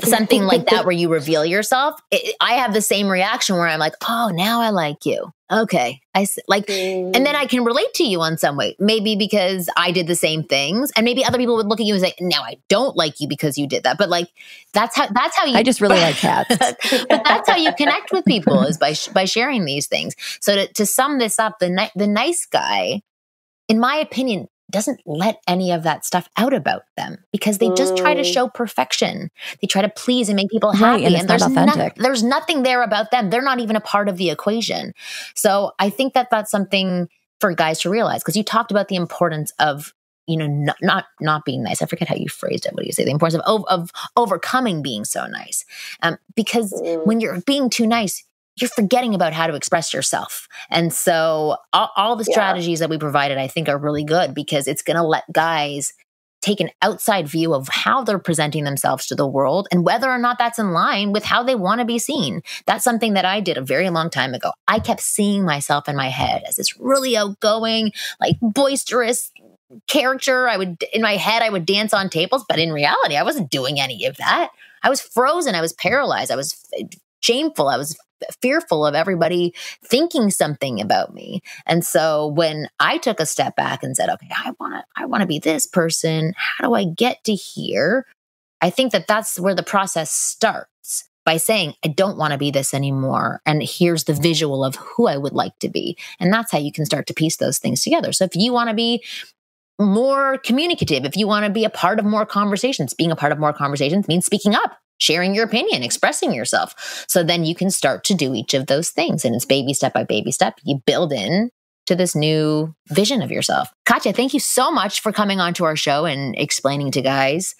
A: something like that where you reveal yourself, it, I have the same reaction where I'm like, oh, now I like you. Okay. I like, and then mm. I can relate to you on some way. Maybe because I did the same things, and maybe other people would look at you and say, "Now I don't like you because you did that." But like, that's how that's how you.
B: I just really like cats.
A: but that's how you connect with people is by by sharing these things. So to, to sum this up, the ni- the nice guy, in my opinion, doesn't let any of that stuff out about them because they just try to mm. show perfection. They try to please and make people happy.
B: Right, and, and there's, no,
A: there's nothing there about them. They're not even a part of the equation. So I think that that's something for guys to realize because you talked about the importance of you know not, not not being nice i forget how you phrased it what do you say the importance of of overcoming being so nice um, because mm. when you're being too nice you're forgetting about how to express yourself. And so all, all the strategies yeah. that we provided, I think are really good because it's going to let guys take an outside view of how they're presenting themselves to the world and whether or not that's in line with how they want to be seen. That's something that I did a very long time ago. I kept seeing myself in my head as this really outgoing, like boisterous character. I would, in my head, I would dance on tables, but in reality, I wasn't doing any of that. I was frozen. I was paralyzed. I was shameful. I was fearful of everybody thinking something about me. And so when I took a step back and said, okay, I want to I want to be this person, how do I get to here? I think that that's where the process starts by saying, I don't want to be this anymore. And here's the visual of who I would like to be. And that's how you can start to piece those things together. So if you want to be more communicative, if you want to be a part of more conversations, being a part of more conversations means speaking up sharing your opinion, expressing yourself. So then you can start to do each of those things. And it's baby step by baby step. You build in to this new vision of yourself. Katya, thank you so much for coming onto our show and explaining to guys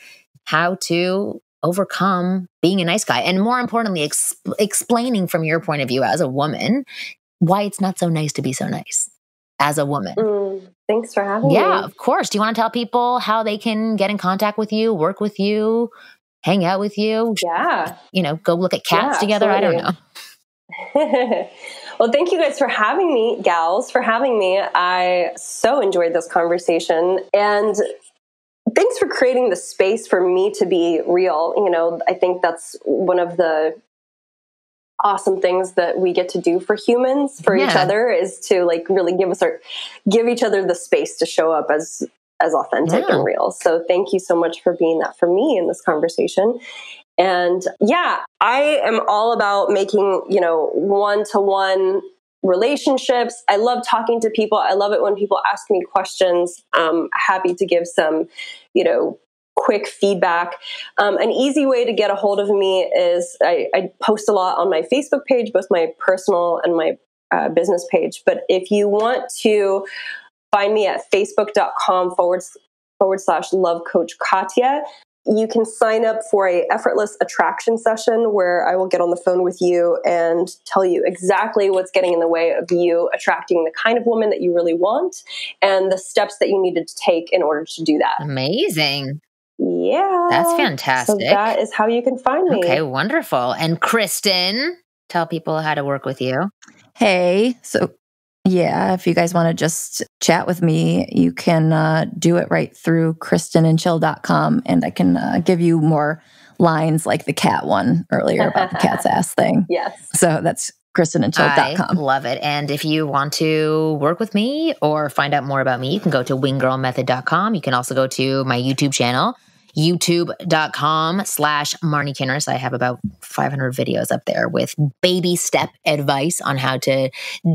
A: how to overcome being a nice guy. And more importantly, explaining from your point of view as a woman why it's not so nice to be so nice as a woman.
C: Mm, thanks for having
A: yeah,
C: me.
A: Yeah, of course. Do you want to tell people how they can get in contact with you, work with you, hang out with you.
C: Yeah.
A: You know, go look at cats yeah, together.
C: Absolutely.
A: I don't
C: know. well, thank you guys for having me, gals, for having me. I so enjoyed this conversation. And thanks for creating the space for me to be real. You know, I think that's one of the awesome things that we get to do for humans for yeah. each other is to like really give us our give each other the space to show up as as authentic yeah. and real. So thank you so much for being that for me in this conversation. And yeah, I am all about making, you know, one to one relationships. I love talking to people. I love it when people ask me questions. I'm happy to give some, you know, quick feedback. Um, an easy way to get a hold of me is I, I, post a lot on my Facebook page, both my personal and my uh, business page. But if you want to find me at facebook.com forward, forward slash love coach Katya, you can sign up for a effortless attraction session where I will get on the phone with you and tell you exactly what's getting in the way of you attracting the kind of woman that you really want and the steps that you needed to take in order to do that.
A: Amazing.
C: Yeah.
A: That's fantastic.
C: So that is how you can find me.
A: Okay, wonderful. And Kristen, tell people how to work with you.
B: Hey, so yeah, if you guys want to just chat with me, you can uh, do it right through kristenandchill.com and I can uh, give you more lines like the cat one earlier about the cat's ass thing.
C: Yes.
B: So that's kristenandchill.com.
A: I love it. And if you want to work with me or find out more about me, you can go to winggirlmethod.com. You can also go to my YouTube channel youtube.com slash Marni Kinrys. I have about 500 videos up there with baby step advice on how to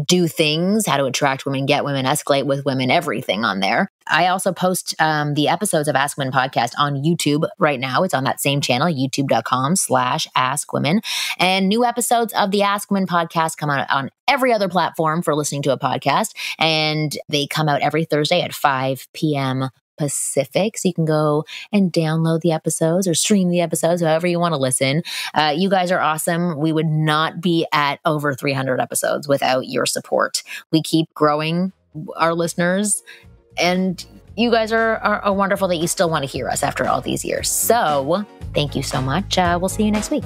A: do things, how to attract women, get women, escalate with women, everything on there. I also post um, the episodes of Ask Women podcast on YouTube right now. It's on that same channel, youtube.com slash Ask Women. And new episodes of the Ask Women podcast come out on every other platform for listening to a podcast. And they come out every Thursday at 5 p.m. Pacific. So you can go and download the episodes or stream the episodes, however you want to listen. Uh, you guys are awesome. We would not be at over 300 episodes without your support. We keep growing our listeners, and you guys are, are, are wonderful that you still want to hear us after all these years. So thank you so much. Uh, we'll see you next week.